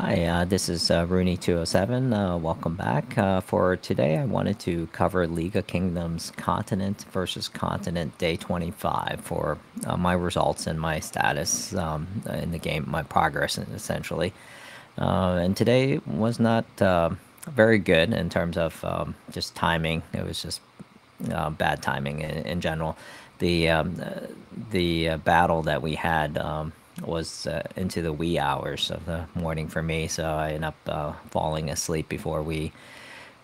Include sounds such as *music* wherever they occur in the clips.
Hi, uh, this is uh, Runi207. Uh, welcome back. Uh, for today, I wanted to cover League of Kingdoms Continent versus Continent Day 25 for uh, my results and my status um, in the game, my progress essentially. Uh, and today was not uh, very good in terms of um, just timing. It was just bad timing in, in general. The um, the battle that we had um, was uh, into the wee hours of the morning for me, so I ended up uh, falling asleep before we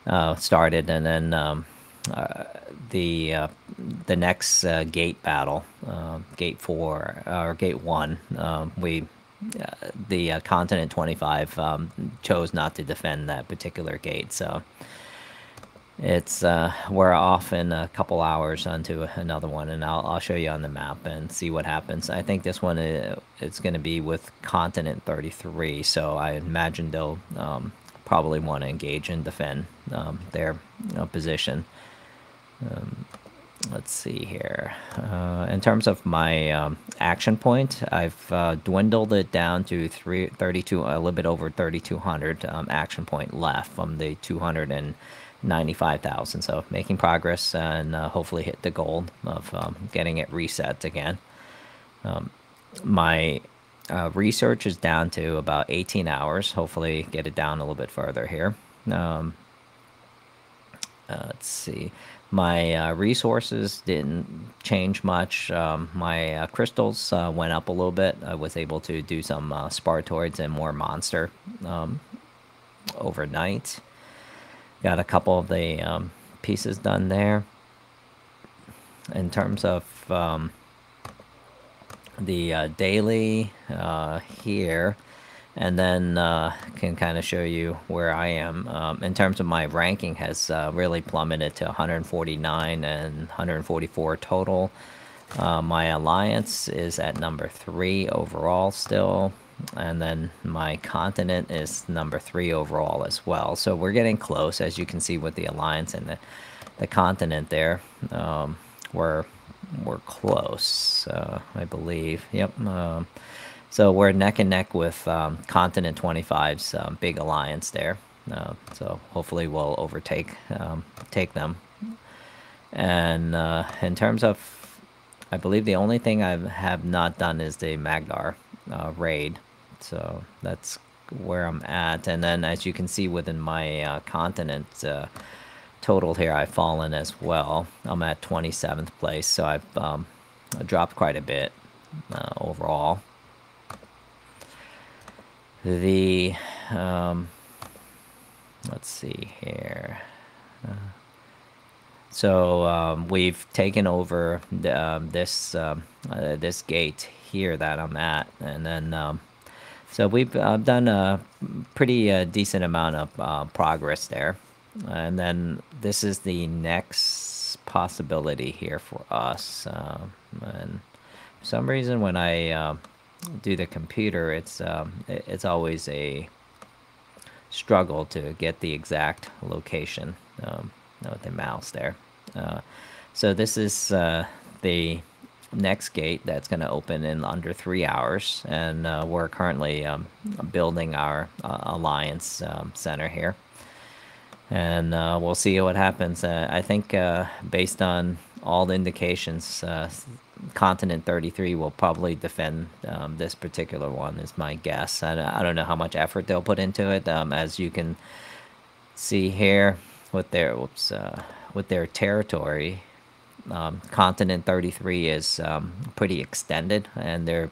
uh, started, and then um, uh, the uh, the next uh, gate battle, gate four or gate one, um, we the continent 25 um, chose not to defend that particular gate, so it's uh, we're off in a couple hours onto another one and I'll, I'll show you on the map and see what happens. I think this one is, uh, it's going to be with continent 33 so I imagine they'll um, probably want to engage and defend um, their uh, position. Um, let's see here. Uh, in terms of my um, action point I've uh, dwindled it down to three, 32 a little bit over 3200 um, action point left from the 200 and 95,000. So making progress and uh, hopefully hit the goal of um, getting it reset again. Um, my uh, research is down to about 18 hours. Hopefully get it down a little bit further here. Um, uh, let's see. My uh, resources didn't change much. Um, my uh, crystals uh, went up a little bit. I was able to do some Spartoids and more monster um, overnight. Got a couple of the um, pieces done there. In terms of um, the uh, daily uh, here, and then uh, can kind of show you where I am. Um, in terms of my ranking has uh, really plummeted to 149 and 144 total. Uh, my alliance is at number three overall still and then my continent is number three overall as well. So we're getting close, as you can see with the alliance and the, the continent there. Um, we're we're close, uh, I believe. Yep. Um, so we're neck and neck with um, Continent 25's um, big alliance there. Uh, so hopefully we'll overtake um, take them. And uh, in terms of, I believe the only thing I have not done is the Magdar uh, raid. So that's where I'm at. And then as you can see within my uh, continent uh, total here, I've fallen as well. I'm at 27th place, so I've um, dropped quite a bit uh, overall. The, um, let's see here. So um, we've taken over the, um, this um, uh, this gate here that I'm at, and then um, so we've uh, done a pretty uh, decent amount of uh, progress there. And then this is the next possibility here for us. Um, and for some reason when I do the computer, it's, it's always a struggle to get the exact location um, with the mouse there. Uh, so this is uh, the next gate that's going to open in under three hours. And uh, we're currently um, building our uh, Alliance um, Center here. And uh, we'll see what happens. Uh, I think based on all the indications, Continent 33 will probably defend um, this particular one is my guess. I, I, don't know how much effort they'll put into it. Um, as you can see here with their, whoops, with their territory, um, continent 33 is um, pretty extended and they're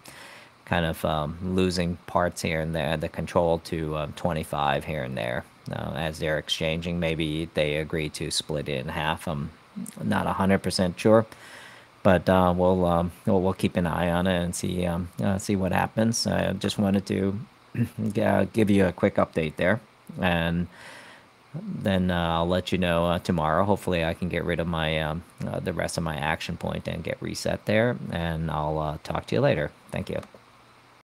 kind of um, losing parts here and there, the control to uh, 25 here and there. Uh, as they're exchanging, maybe they agree to split it in half. I'm not 100% sure, but uh, we'll, um, we'll, we'll keep an eye on it and see um, uh, see what happens. I just wanted to *clears throat* give you a quick update there, and then uh, I'll let you know uh, tomorrow. Hopefully, I can get rid of my um, uh, the rest of my action point and get reset there. And I'll uh, talk to you later. Thank you.